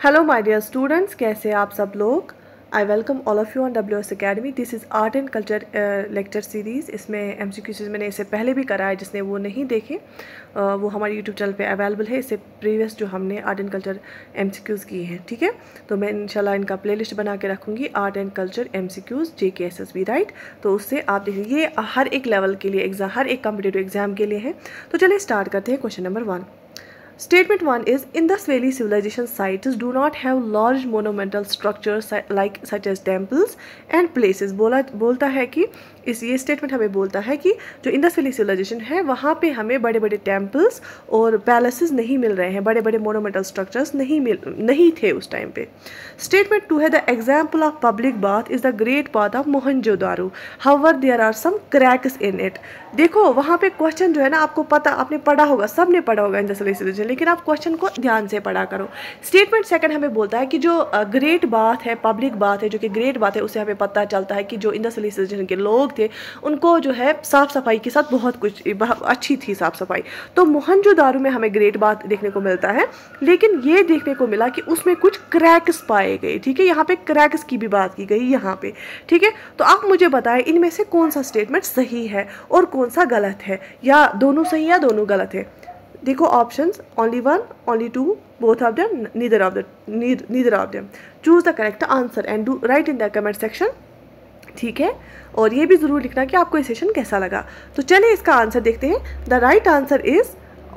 Hello my dear students कैसे आप सब लोग? I welcome all of you on W S academy this is art and culture lecture series इसमें M C Qs मैंने इसे पहले भी करा है जिसने वो नहीं देखे। Uh, वो हमारे यूट्यूब चैनल पे अवेलेबल है। इससे प्रीवियस जो हमने art and culture M C Qs किए हैं ठीक है? तो मैं इंशाल्लाह इनका प्ले लिस्ट बना के रखूँगी art and culture M C Qs J K S S B right तो उससे आप देखिए ये हर एक लेवल के लिए एग्ज़ाम हर एक कम्पिटेटिव एग्ज़ाम के लिए है। तो चलिए स्टार्ट करते हैं question number one Statement 1 is Indus Valley civilization, sites do not have large monumental structures like, such as temples and places. बोला, बोलता है कि इस ये स्टेटमेंट हमें बोलता है कि, जो इंडस वैली सिविलाइजेशन है, वहाँ पे हमें बड़े बड़े टेम्पल्स और पैलेसेस नहीं मिल रहे हैं बड़े बड़े मोनोमेंटल स्ट्रक्चर्स नहीं मिल, नहीं थे उस टाइम पे। स्टेटमेंट टू है the example of public bath is the great bath of Mohenjodaro however there are some cracks in it देखो, वहाँ पे क्वेश्चन जो है ना, आपको पता, आपने पढ़ा होगा सबने पढ़ा होगा इंडस वैली सिविलाइजेशन लेकिन आप क्वेश्चन को ध्यान से पढ़ा करो। स्टेटमेंट सेकंड हमें बोलता है कि जो ग्रेट बात है पब्लिक बात है, जो कि ग्रेट बात है, उसे हमें पता चलता है कि जो इंडस वैली के लोग थे, उनको जो है साफ़ सफ़ाई के साथ बहुत कुछ अच्छी थी साफ़ सफ़ाई तो मोहनजोदारो में हमें ग्रेट बात देखने को मिलता है, लेकिन ये देखने को मिला कि उसमें कुछ क्रैक्स पाए गए, ठीक है? यहाँ पे क्रैक्स की भी बात की गई यहाँ पे, ठीक है? तो आप मुझे बताएँ, इनमें से कौन सा स्टेटमेंट सही है और कौन सा गलत है? या दोनों सही या दोनों गलत है? देखो options only one only two both of them neither of the neither of them choose the correct answer and do write in the comment section ठीक है? और ये भी ज़रूर लिखना कि आपको ये सेशन कैसा लगा। तो चलिए इसका आंसर देखते हैं। The right answer is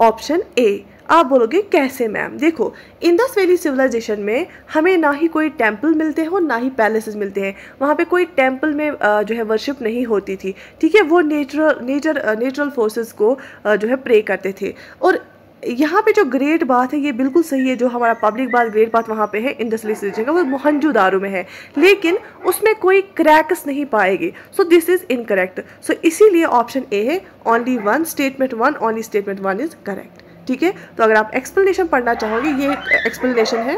option A आप बोलोगे, कैसे, मैम? देखो इंदस वैली सिविलाइजेशन में हमें ना ही कोई टेंपल मिलते हो, ना ही पैलेसेस मिलते हैं। वहाँ पे कोई टेंपल में जो है वर्शिप नहीं होती थी। ठीक है, वो नेचुरल, नेचर नेचुरल फोर्सेस को जो है प्रे करते थे। और यहाँ पे जो ग्रेट बात है, ये बिल्कुल सही है, जो हमारा पब्लिक बात, ग्रेट बात वहाँ पे है इंडस्ट्रियल सिटीजन का, वो मोहनजोदारो में है। लेकिन उसमें कोई क्रैक्स नहीं पाएगी। So this is incorrect so इसीलिए ऑप्शन ए है only one statement one only statement one is correct ठीक है? तो अगर आप एक्सप्लेनेशन पढ़ना चाहोगे, ये एक्सप्लेनेशन है।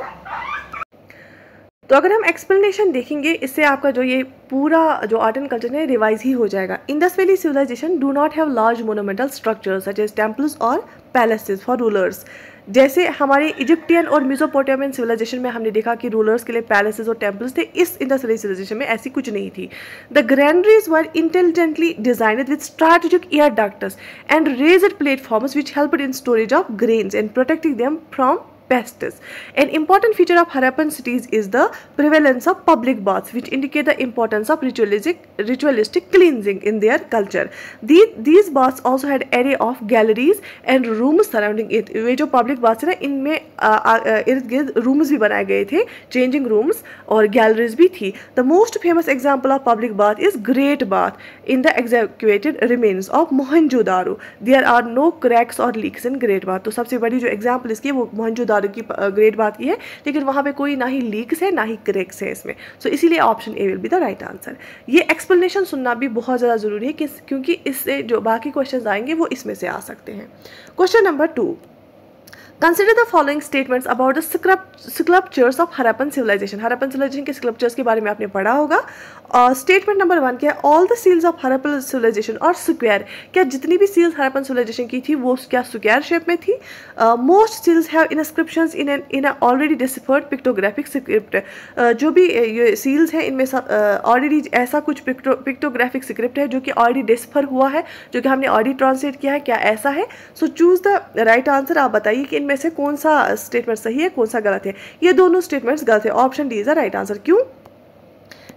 तो अगर हम एक्सप्लेनेशन देखेंगे, इससे आपका जो ये पूरा जो आर्ट एंड कल्चर है रिवाइज ही हो जाएगा। Indus valley civilisation do not have large monumental structures such as temples और पैलेसेस फॉर रूलर्स जैसे हमारे इजिप्टियन और मिजोपोटामियन सिविलाइजेशन में हमने देखा कि रूलर्स के लिए पैलेसेस और टेम्पल्स थे, इस इंडस्ट्रियल वैली सिविलाइजेशन में ऐसी कुछ नहीं थी। The granaries were intelligently designed with strategic air ducts and raised platforms which help in storage of grains and protecting them from pests. An important feature of Harappan cities is the prevalence of public baths, which indicate the importance of ritualistic, ritualistic cleansing in their culture. These, these baths also had array of galleries and rooms surrounding it. ये जो public baths है ना इनमें इर्द गिर्द rooms भी बनाए गए थे changing rooms और galleries भी थी The most famous example of public bath is Great Bath in the excavated remains of Mohenjo-daro. There are no cracks or leaks in Great Bath. तो सबसे बड़ी जो example इसकी वो मोहनजोदारो दारू की ग्रेट बात की है लेकिन वहाँ पे कोई ना ही लीक्स है ना ही क्रेक्स है इसमें। सो so, इसीलिए option A will be the right answer ये एक्सप्लेनेशन सुनना भी बहुत ज़्यादा ज़रूरी है क्योंकि इससे जो बाकी क्वेश्चन आएँगे वो इसमें से आ सकते हैं। Question number two consider the following statements about the sculptures of Harappan civilisation Harappan civilisation के स्कल्पचर्स के बारे में आपने पढ़ा होगा। स्टेटमेंट नंबर वन क्या है? All the seals of Harappan civilisation are square क्या जितनी भी सील्स हरपन सिविलाइजेशन की थी, वो क्या स्क्वायर शेप में थी? Most seals have inscription in an in already deciphered pictographic script जो भी ये सील्स हैं, इनमें ऑलरेडी ऐसा कुछ पिक्टोग्राफिक स्क्रिप्ट है जो कि ऑलरेडी डिसफर हुआ है, जो कि हमने ऑलरेडी ट्रांसलेट किया है, क्या ऐसा है? So choose the right answer आप बताइए कि इनमें से कौन सा स्टेटमेंट सही है, कौन सा गलत है? ये दोनों स्टेटमेंट्स गलत है। Option D is the right answer क्यों?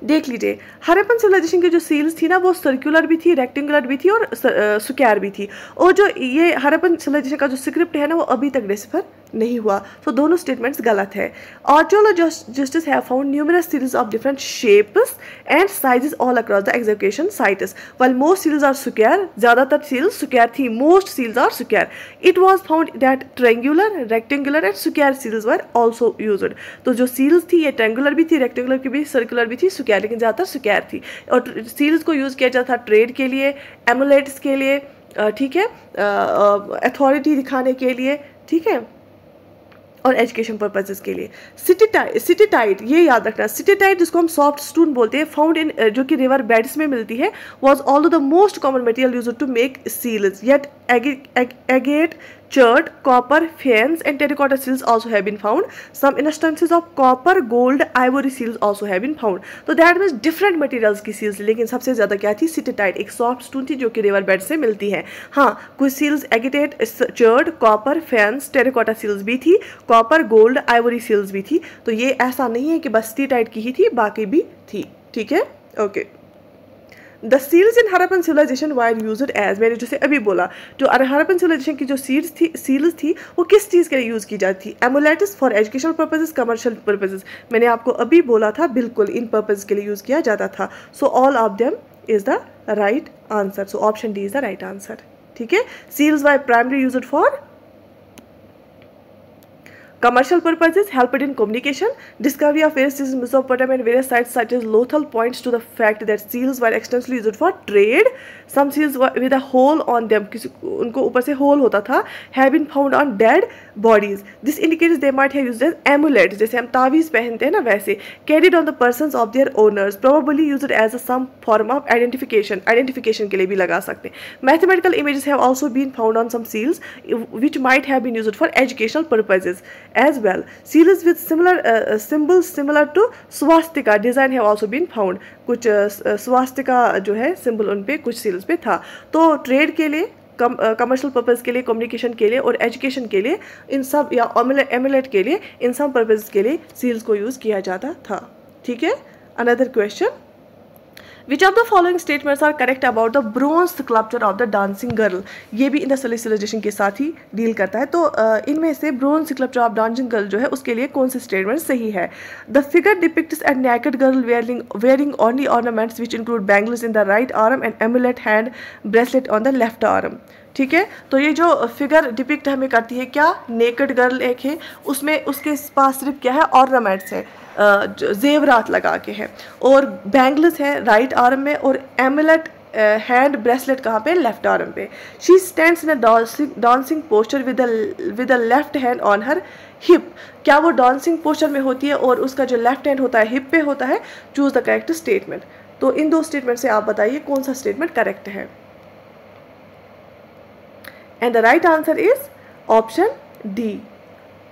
देख लीजिए हरपन सिविलाइजेशन की जो सील्स थी ना, वो सर्कुलर भी थी रेक्टेंगुलर भी थी और सुक्यार भी थी। और जो ये हरपन सिविलाइजेशन का जो स्क्रिप्ट है ना, वो अभी तक डिस्फर नहीं हुआ। तो दोनों स्टेटमेंट्स गलत है। Archaeologists have found numerous series of different shapes and sizes all across the excavation sites well most seals are square ज़्यादातर सील्स सुक्यार थी। Most seals are square it was found that triangular rectangular and square seals were also use तो जो seals थी, ये triangular भी थी rectangular की भी सर्कुलर भी थी सुक्यार लेकिन ज़्यादातर सुक्यार थी। और सील्स को यूज़ किया जाता था ट्रेड के लिए एमुलेट्स के लिए ठीक है? अथॉरिटी दिखाने के लिए, ठीक है? और एजुकेशन पर्पजेज़ के लिए। सिटीटाइट सिटीटाइट ये याद रखना। सिटीटाइट जिसको हम सॉफ्ट स्टोन बोलते हैं फाउंड इन जो कि रिवर बेड्स में मिलती है was all the most common material use to make seals yet agate chert, copper, faience and terracotta seals also have been found. Some instances of copper, gold, ivory seals also have been found. तो that means different materials की seals लेकिन सबसे ज़्यादा क्या थी सिटेटाइट एक soft stone थी जो कि रिवर बेड से मिलती है हाँ कुछ seals agate chert copper faience terracotta seals भी थी कॉपर गोल्ड आइवरी सील्स भी थी तो ये ऐसा नहीं है कि बस सिटेटाइट की ही थी बाकी भी थी ठीक है okay okay. The seals in Harappan civilisation were use as मैंने जैसे अभी बोला, जो हरपन सिविलाइजेशन की जो सील्स थी सील्स थी, वो किस चीज़ के लिए यूज़ की जाती? थी amulets for educational purposes commercial purposes मैंने आपको अभी बोला था, बिल्कुल इन पर्पज के लिए यूज़ किया जाता था. So all of them is the right answer so option D is the right answer ठीक है? Seals why primary use for Commercial purposes helped in communication. Discovery of various cities in Mesopotamia and various sites such as Lothal points to the fact that seals were extensively used for trade. Some seals were with a hole on them. उनको ऊपर से hole होता था. Have been found on dead bodies. This indicates they might have used as amulets. जैसे हम तावीज़ पहनते हैं ना वैसे. Carried on the persons of their owners. Probably used as a some form of identification. Identification लिए भी लगा सकते हैं. Mathematical images have also been found on some seals which might have been used for educational purposes. As well. Seals with similar uh, uh, symbols similar to swastika. Design have also been found. Swastika uh, जो है symbol उन पे कुछ seals पे था. तो trade के लिए कमर्शियल पर्पज़ के लिए कम्युनिकेशन के लिए और एजुकेशन के लिए इन सब या एमुलेट के लिए इन सब पर्पज़ के लिए सील्स को यूज़ किया जाता था. ठीक है? Another question which of the following statements are correct about the bronze sculpture of the dancing girl ये भी इंडस्ट्रियलाइजेशन के साथ ही डील करता है। तो इनमें से bronze sculpture of dancing girl जो है, उसके लिए कौन से स्टेटमेंट सही है? The figure depicts and naked girl wearing wearing only ornaments which include bangles in the right arm and amulet hand bracelet on the left arm ठीक है? तो ये जो फिगर डिपिक्ट हमें करती है, क्या? नेकड गर्ल एक है। उसमें, उसके पास सिर्फ़ क्या है? ऑर्नामेंट्स है। जेवरात लगा के है। और बैंगल्स हैं राइट आर्म में और एमलेट हैंड ब्रेसलेट कहाँ पे? लेफ़्ट आर्म पे। She stands in dancing dancing posture with with the left hand on her hip क्या वो डांसिंग पोस्टर में होती है और उसका जो लेफ़्ट हैंड होता है हिप पे होता है? चूज़ द करेक्ट स्टेटमेंट तो इन दो स्टेटमेंट से आप बताइए कौन सा स्टेटमेंट करेक्ट है। And the right answer is option D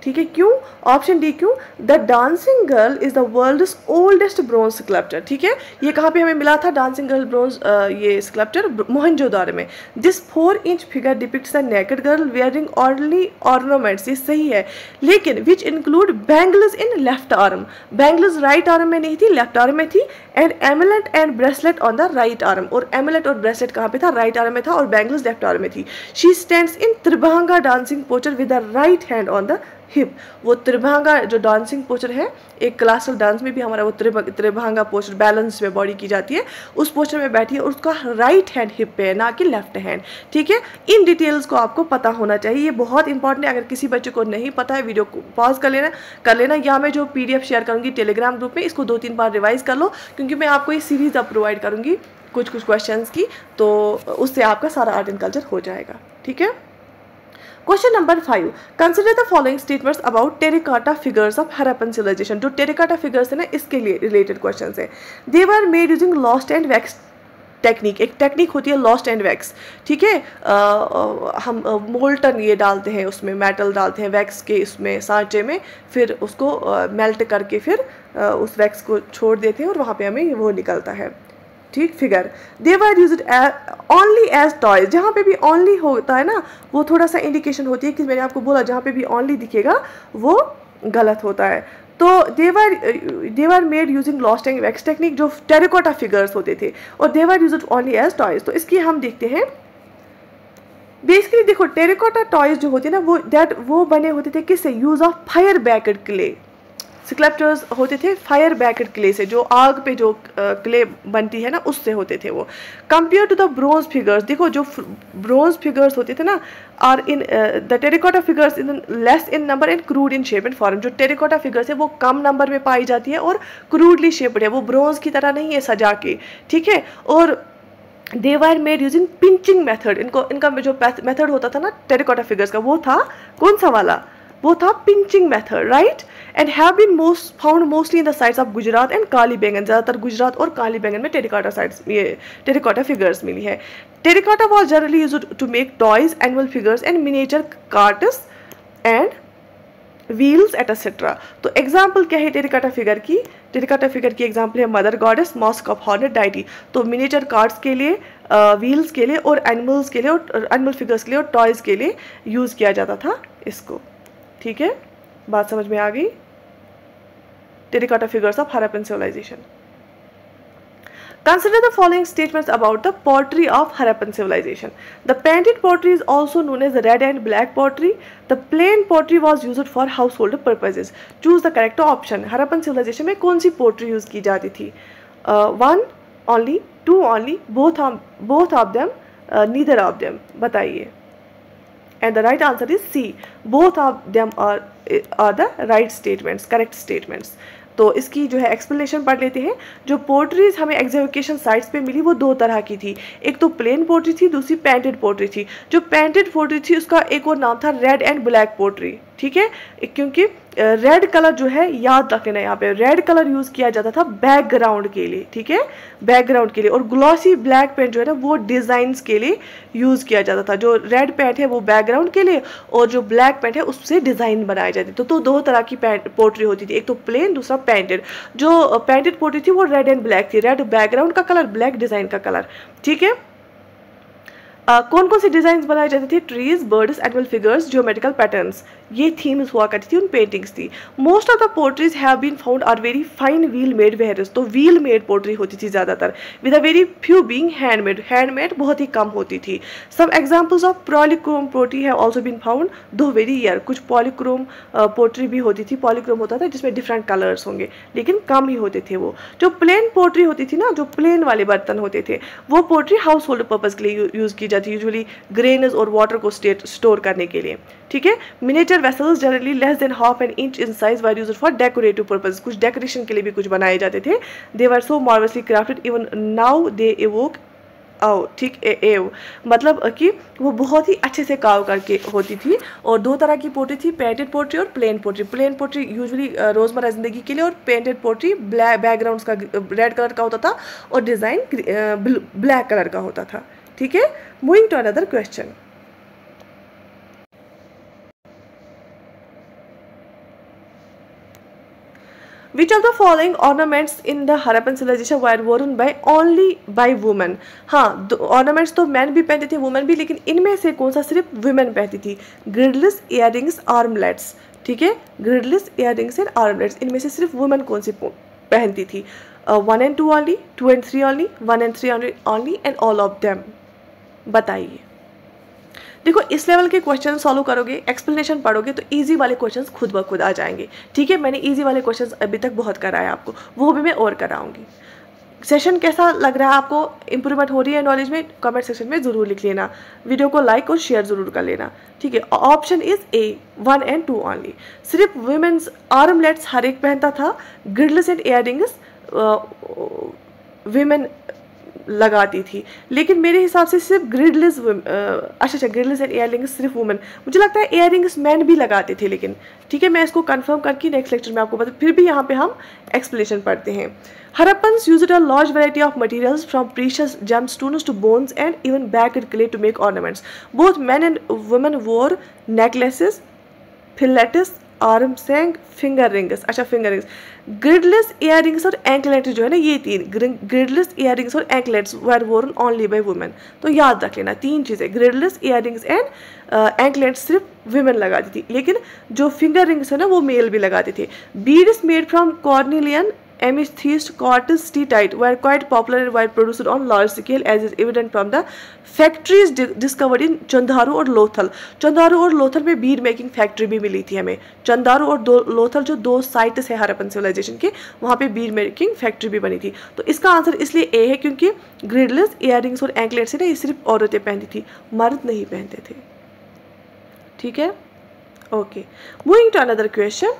ठीक है, क्यों? ऑप्शन डी क्यों? The dancing girl is the world oldest bronze sculpture ठीक है? ये कहाँ पे हमें मिला था डांसिंग गर्ल ब्रोंज ये स्कल्पचर मोहनजोदार में। This four inch figure depicts the naked girl wearing orderly ornaments ये सही है। लेकिन which include bangles in left arm bangles right arm में नहीं थी लेफ़्ट आर्म में थी। And amulet and bracelet on the right arm और एमुलेट और ब्रेसलेट कहाँ पे था? राइट आर्म में था और बैंगल्स लेफ़्ट आर्म में थी। She stand in tribhanga dancing posture with the right hand on the hip वो त्रिभंगा जो डांसिंग पोस्चर है, एक क्लासिकल डांस में भी हमारा वो त्रिभंगा पोस्चर बैलेंस में बॉडी की जाती है, उस पोस्चर में बैठी है और उसका राइट हैंड हिप पे है, ना कि लेफ़्ट हैंड ठीक है? इन डिटेल्स को आपको पता होना चाहिए, ये बहुत इंपॉर्टेंट है, अगर किसी बच्चे को नहीं पता है वीडियो को पॉज कर लेना कर लेना, या मैं जो पी शेयर करूँगी टेलीग्राम ग्रुप में, इसको दो तीन बार रिवाइज कर लो, क्योंकि मैं आपको ये सीरीज़ अब प्रोवाइड करूँगी कुछ कुछ क्वेश्चन की तो उससे आपका सारा आर्ट एंड कल्चर हो जाएगा, ठीक है? Question number five consider the following statements about terracotta figures of Harappan civilisation जो टेरिकाटा फिगर्स है ना, इसके लिए रिलेटेड क्वेश्चन है। Were made using lost and wax technique एक टेक्निक होती है लॉस्ट एंड वैक्स ठीक है? हम मोल्टन ये डालते हैं, उसमें मेटल डालते हैं वैक्स के इसमें सांचे में, फिर उसको मेल्ट करके फिर उस वैक्स को छोड़ देते हैं और वहाँ पे हमें वो निकलता है। ठीक figure they were used only as toys जहाँ पे भी ओनली होता है ना, वो थोड़ा सा इंडिकेशन होती है कि मैंने आपको बोला, जहाँ पे भी ओनली दिखेगा, वो गलत होता है। तो they were they were made using lost and wax technique जो टेरिकोटा फिगर्स होते थे, और they were use it only as toys तो इसकी हम देखते हैं। बेसिकली देखो टेरिकोटा टॉयज जो होते हैं ना, वो दैट वो बने होते थे किससे? Use of fire baked clay sculptures होते थे फायर बैकेट क्ले से, जो आग पे जो क्ले बनती है ना, उससे होते थे वो। Compare to the bronze figures देखो जो ब्रोंज फिगर्स होते थे ना are in the terracotta figures in less in number and crude in shape and form जो टेरिकोटा फिगर्स है, वो कम नंबर में पाई जाती है और क्रूडली शेप्ड है। वो ब्रोंज की तरह नहीं है सजा के, ठीक है? और they were made using pinching method इनको, इनका जो मेथड होता था ना टेरिकॉटा फिगर्स का, वो था, कौन सा वाला? वो था pinching method right and have been most found mostly in the sites of Gujarat and Kalibangan ज़्यादातर गुजरात और काली बैंगन में टेरिकाटा साइड्स ये टेरिकाटा फिगर्स मिली है। Terracotta was generally use to make toys animal figures and miniature carts and wheels et cetera तो example क्या है terracotta figure की? टेरिकाटा फिगर की एग्ज़ाम्पल है mother goddess mask of horned deity तो मिनेचर कार्ड्स के लिए व्हील्स के लिए और एनिमल्स के लिए और एनिमल फिगर्स के लिए और टॉयज़ के लिए यूज़ किया जाता था इसको। ठीक है? बात समझ में आ गई? Terracotta figures of Harappan civilisation Consider the following statements about the pottery of Harappan civilization. The painted pottery is also known as red and black pottery. The plain pottery was used for household purposes. Choose the correct option. Harappan civilization में कौन सी pottery use की जाती थी? Uh, one only, two only, both of both of them, uh, neither of them. बताइए. And the right answer is C. Both of them are are the right statements, correct statements. तो इसकी जो है explanation पढ़ लेते हैं। जो पोर्ट्रीज हमें एग्जीबिशन साइट्स पे मिली, वो दो तरह की थी। एक तो प्लेन पोर्ट्री थी, दूसरी पेंटेड पोर्ट्री थी। जो पेंटेड पोर्ट्री थी, उसका एक और नाम था रेड एंड ब्लैक पोर्ट्री ठीक है? क्योंकि रेड कलर जो है याद रख लेना यहाँ पे। रेड कलर यूज़ किया जाता था बैकग्राउंड के लिए ठीक है? बैकग्राउंड के लिए। और ग्लॉसी ब्लैक पेंट जो है ना वो डिज़ाइंस के लिए यूज़ किया जाता था। जो रेड पेंट है वो बैकग्राउंड के लिए और जो ब्लैक पेंट है उससे डिज़ाइन बनाई जाती तो, तो दो तरह की पेंट पोर्ट्री होती थी। एक तो प्लेन दूसरा पेंटेड जो पेंटेड पोर्ट्री थी वो रेड एंड ब्लैक थी। रेड बैकग्राउंड का कलर ब्लैक डिज़ाइन का कलर ठीक है? Uh, कौन कौन से डिज़ाइन बनाए जाते थे? Trees birds animal figures geometrical patterns ये थीम्स हुआ करती थी, उन पेंटिंग्स थी most of the potteries have been found are very fine wheel made wares तो व्हील मेड पोर्ट्री होती थी ज़्यादातर। With a very few being handmade handmade बहुत ही कम होती थी। Some examples of polychrome pottery have also been found though very rare कुछ पॉलीक्रोम पोर्ट्री भी होती थी। पॉलीक्रोम होता था जिसमें डिफरेंट कलर्स होंगे, लेकिन कम ही होते थे वो। जो प्लेन पोर्ट्री होती थी ना, जो प्लेन वाले बर्तन होते थे, वो पोर्ट्री हाउस होल्ड पर्पज़ के लिए यूज़ की जाती है यूजली ग्रेनज और वाटर को स्टोर करने के लिए। ठीक है? Miniature vessels generally less than half an inch in size were used for decorative purpose कुछ डेकोरेशन के लिए भी कुछ बनाए जाते थे। They were so marvellously crafted even now they evoke awe ठीक, ए एव मतलब कि वो बहुत ही अच्छे से काव करके होती थी। और दो तरह की पोट्री थी पेंटेड पोट्री और plain pottery. Plain pottery usually रोज़मर्रा ज़िंदगी के लिए और पेंटेड पोट्री ब्लैक बैकग्राउंड का रेड कलर का होता था और डिज़ाइन ब्लैक कलर का होता था। ठीक है? Moving to another question Which of the following ornaments in the Harappan civilization were worn by only by women? हाँ ornaments तो men भी पहनते थे, women भी, लेकिन इनमें से कौन सा सिर्फ़ women पहनती थी? ग्रिडलेस इयरिंग्स आर्मलेट्स ठीक है? ग्रिडलेस इयरिंग्स एंड आर्मलेट्स इनमें से सिर्फ़ वुमेन कौन सी पहनती थी? One and two only two and three only one and three only and all of them बताइए। देखो, इस लेवल के क्वेश्चन सॉल्व करोगे एक्सप्लेनेशन पढ़ोगे तो इजी वाले क्वेश्चन खुद ब खुद आ जाएँगे। ठीक है? मैंने ईजी वाले क्वेश्चन अभी तक बहुत कराया आपको। वो भी मैं और कराऊँगी। सेशन कैसा लग रहा है आपको? इंप्रूवमेंट हो रही है नॉलेज में? कमेंट सेक्शन में ज़रूर लिख लेना। वीडियो को लाइक और शेयर ज़रूर कर लेना। ठीक है? Option is A one and two only सिर्फ़ वुमेन्स आर्मलेट्स हर एक पहनता था। ग्रिडलेस एंड एयरिंग्स वीमेन लगाती थी। लेकिन मेरे हिसाब से सिर्फ़ ग्रिडलेस अच्छा अच्छा ग्रिडलेस एंड एयर सिर्फ़ वुमेन मुझे लगता है एयर मैन भी लगाते थे लेकिन, ठीक है, मैं इसको कंफर्म करके नेक्स्ट लेक्चर में आपको बता फिर भी यहाँ पे हम एक्सप्लेनेशन पढ़ते हैं। Harappans use a large variety of materials from precious gem stones to bones and even baked and clay to make ornaments both man and women wore necklaces fillets arm Seng finger rings अच्छा finger rings girdles ear rings और anklets जो है ना ये तीन girdles ear rings और anklets were worn only by women तो याद रख लेना तीन चीज़ें girdles ear rings and anklets सिर्फ़ वुमेन लगाती थी लेकिन जो फिंगर रिंग्स है ना वो मेल भी लगाते थे bead is made from carnelian amethyst quartzite were quite popular and were produced on large scale, as is evident from the factories discovered in Chanhudaro और लोथल चंदारू और लोथल में बीड मेकिंग फैक्ट्री भी मिली थी हमें। चंदारू और दो लोथल जो दो साइट्स है हरपन सिविलाइजेशन के, वहाँ पे बीड मेकिंग फैक्ट्री भी बनी थी। तो इसका आंसर इसलिए ए है क्योंकि ग्रिडलेस इयर और एंकलेट्स है ना ये सिर्फ़ औरतें पहनती थी, मर्द नहीं पहनते थे। ठीक है? Okay moving to another question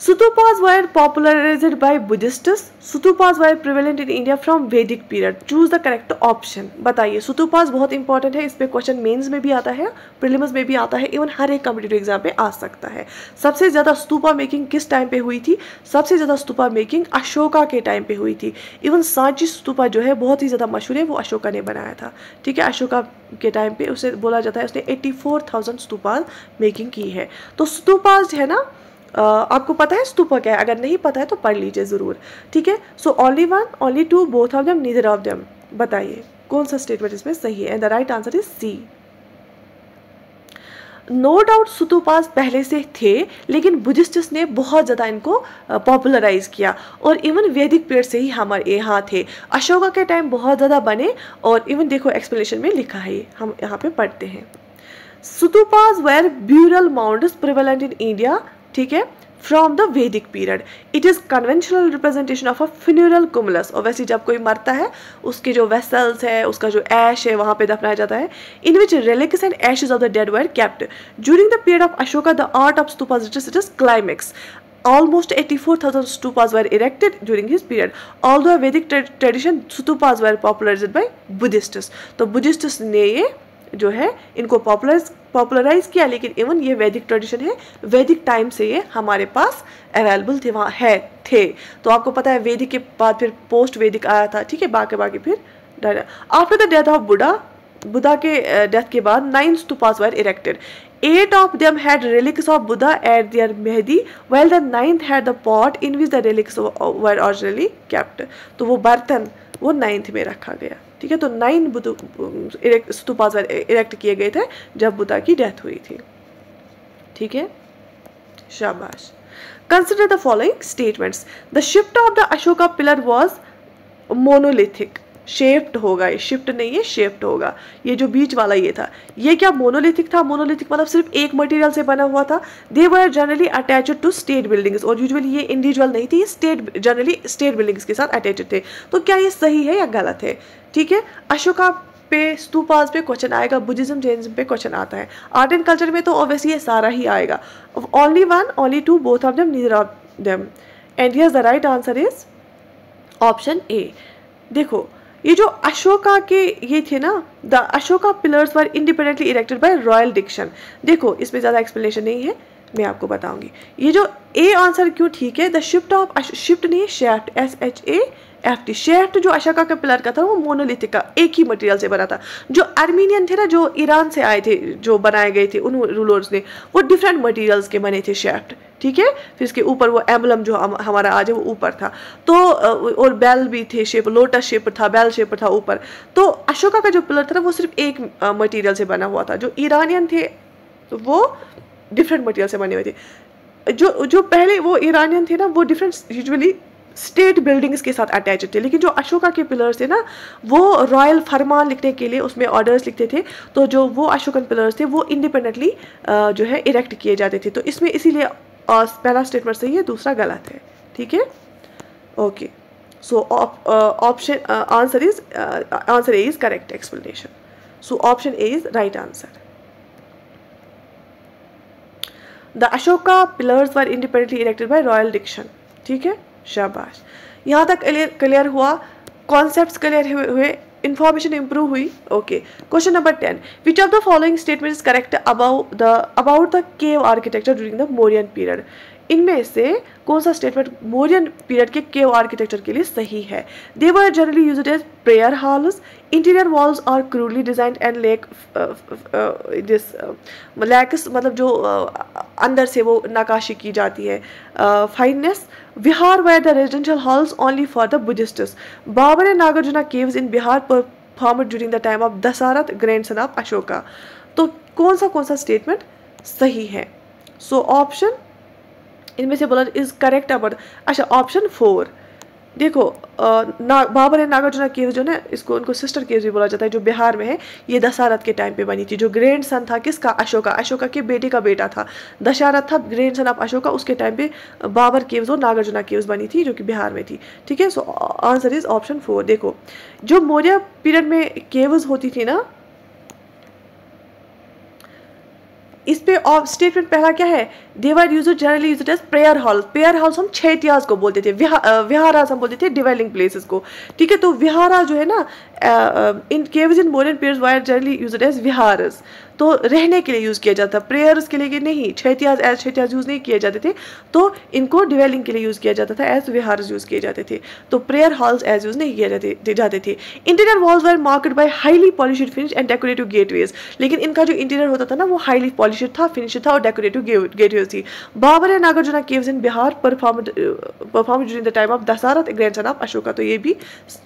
Sutupas were popularized by Buddhists. Sutupas were prevalent in India from Vedic period. Choose the correct option. बताइए सुतुपास बहुत इंपॉर्टेंट है इस पर क्वेश्चन मेंस में भी आता है प्रीलिम्स में भी आता है इवन हर एक कम्पिटेटिव एग्ज़ाम पे आ सकता है सबसे ज़्यादा स्तूपा मेकिंग किस टाइम पे हुई थी सबसे ज़्यादा स्तूपा मेकिंग अशोका के टाइम पे हुई थी इवन सांची स्तूपा जो है, बहुत ही ज़्यादा मशहूर है, वो अशोका ने बनाया था ठीक है अशोका के टाइम पे उसे बोला जाता है, उसने eighty four thousand stupas making की है तो स्तूपाज है ना आपको पता है स्तूपा क्या है। अगर नहीं पता है तो पढ़ लीजिए ज़रूर। ठीक है? So only one only two both of them neither of them बताइए, कौन सा स्टेटमेंट इसमें सही है? And the right answer is C no doubt stupas पहले से थे, लेकिन बुद्धिस्ट्स ने बहुत ज़्यादा इनको पॉपुलराइज किया। और इवन वैदिक पीरियड से ही हमारे यहाँ थे। अशोका के टाइम बहुत ज़्यादा बने और इवन देखो एक्सप्लेनेशन में लिखा है हम यहाँ पे पढ़ते हैं। Stupas were burial mounds prevalent in India ठीक है? From the Vedic period it is conventional representation of a funeral tumulus और वैसे जब कोई मरता है उसके जो वेसल्स है उसका जो ऐश है वहाँ पे दफनाया जाता है। In which relics and ashes of the dead were kept during the period of Ashoka the art of stupas it is climax almost 84,000 stupas were erected during his period. Although a Vedic tradition, stupas were popularized by Buddhists. तो Buddhists ने ये जो है, इनको popular popularise किया, लेकिन even ये वैदिक ट्रेडिशन है वैदिक टाइम से ये हमारे पास अवेलेबल थे, वहाँ है, थे। तो आपको पता है वैदिक के बाद फिर पोस्ट वैदिक आया था, ठीक है, बाकी बाकी फिर after the death of Buddha Buddha के डेथ के बाद nine stupas were erected eight of them had relics of Buddha at their Mehdi well the ninth had the pot in which the relics were originally kept तो वो बर्तन, वो ninth में रखा गया। ठीक है तो नाइन बुद्ध स्तूपाज इरेक्ट किए गए थे जब बुद्धा की डेथ हुई थी। ठीक है? शाबाश। Consider the following statements the shaft of the Ashoka pillar was monolithic shaft होगा, ये शिफ्ट नहीं है शेफ्ट होगा। ये जो बीच वाला ये था, ये क्या मोनोलिथिक था? मोनोलिथिक मतलब सिर्फ़ एक मटेरियल से बना हुआ था। They were generally attach to state buildings और यूजुअली ये इंडिविजुअल नहीं थी, ये स्टेट जनरली स्टेट बिल्डिंग्स के साथ अटैच थे। तो क्या ये सही है या गलत है? ठीक है, अशोका पे स्तूपास पे क्वेश्चन आएगा, बुद्धिज्म, जैनिज्म पे क्वेश्चन आता है। आर्ट एंड कल्चर में तो ऑब्वियसली ये सारा ही आएगा। Only one only two both of them neither of them and yes the right answer is option A देखो ये जो अशोका के ये थे ना the Ashoka pillars were independently erected by royal diction देखो, इसमें ज़्यादा एक्सप्लेनेशन नहीं है। मैं आपको बताऊँगी। ये जो ए आंसर क्यों ठीक है? द शिफ्ट ऑफ़ शिफ्ट नहीं है shaft S H A F T shaft जो अशोका के पिलर का था वो मोनोलिथिक का एक ही मटेरियल से बना था। जो आर्मीनियन थे ना जो ईरान से आए थे जो बनाए गए थे उन रूलर्स ने वो डिफरेंट मटेरियल्स के बने थे शेफ्ट ठीक है? फिर इसके ऊपर वो एम्बलम जो हम, हमारा आज है वो ऊपर था। तो और बेल भी थे शेप लोटस शेप था बेल शेप था ऊपर। तो अशोका का जो पिलर था ना वो सिर्फ़ एक मटेरियल से बना हुआ था। जो ईरानियन थे वो डिफरेंट मटेरियल से बने हुए थे। जो जो पहले वो ईरानियन थे ना, वो डिफरेंट यूजुअली स्टेट बिल्डिंग्स के साथ अटैच थे, लेकिन जो अशोका के पिलर्स थे ना, वो रॉयल फरमान लिखने के लिए उसमें ऑर्डर्स लिखते थे। तो जो वो अशोकन पिलर्स थे, वो इंडिपेंडेंटली जो है इरेक्ट किए जाते थे। तो इसमें इसीलिए पहला स्टेटमेंट सही है, दूसरा गलत है। ठीक है? Okay so option answer is answer is correct explanation so option A is right answer the Ashoka pillars were independently elected by royal diction ठीक है? शाबाश। यहाँ तक क्लियर हुआ। कॉन्सेप्ट क्लियर हुए इंफॉर्मेशन इंप्रूव हुई। Okay question number ten which of the following statement is correct about the about the cave architecture during the Mauryan period इनमें से कौन सा स्टेटमेंट मोरियन पीरियड के केव आर्किटेक्चर के लिए सही है? They were generally use as prayer halls interior walls are crudely design and lack this lacks मतलब जो uh, अंदर से वो नकाशी की जाती है fineness vihara were the residential halls only for the Buddhists Barabar and Nagarjuna caves in Bihar perform during the time of Dasharatha grandson of Ashoka तो कौन सा कौन सा स्टेटमेंट सही है। सो ऑप्शन इनमें से बोला इज़ करेक्ट अबाउट अच्छा ऑप्शन फोर देखो ना, बाबर नागार्जुना केव जो ना, इसको, उनको सिस्टर केव भी बोला जाता है, जो बिहार में है, ये दशरथ के टाइम पे बनी थी, जो ग्रैंड सन था किसका? अशोका। अशोका के बेटे का बेटा था। दशरथ था ग्रैंड सन ऑफ़ अशोका, उसके टाइम पे बाबर केव्स और नागार्जुना केव्स बनी थी, जो कि बिहार में थी। ठीक है? So answer is option four देखो, जो मौर्य पीरियड में केव्स होती थी ना इस पे स्टेटमेंट पहला क्या है? They were use generally use as prayer hall prayer house हम छैतियाज को बोलते थे। विहाराज हम बोलते थे डिवेलिंग प्लेसेस को। ठीक है? तो विहारा जो है ना in caves in Mauryan pairs were generally use as viharas. तो रहने के लिए यूज़ किया जाता था। प्रेयर्स के लिए नहीं छैतियाज एज छैतियाज यूज़ नहीं किए जाते थे। तो इनको डिवेलिंग के लिए यूज़ किया जाता था एज विहार्स यूज़ किए जाते थे। तो प्रेयर हॉल्स एज यूज़ नहीं किए जाते जाते थे। Interior walls were marked by highly polished finish and decorative gateways लेकिन इनका जो इंटीरियर होता था ना, वो हाईली पॉलिश था फिनिश था और डेकोरेटिव गेटवेज थी। Barabar and Nagarjuna caves in Bihar perform perform during the time of Dasharatha grand son of Ashoka तो ये भी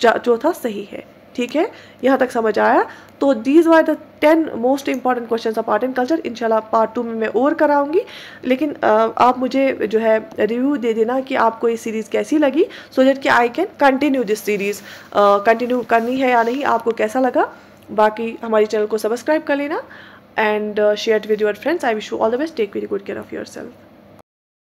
चौथा सही है। ठीक है? यहाँ तक समझ आया। तो these were the ten most important question of art and culture इनशाला पार्ट टू में मैं और कराऊँगी। लेकिन आप मुझे जो है रिव्यू दे देना कि आपको ये सीरीज़ कैसी लगी सो दैट कि I can continue this series continue करनी है या नहीं, आपको कैसा लगा? बाकी हमारे चैनल को सब्सक्राइब कर लेना। And share with your friends I wish you all the best take very good care of yourself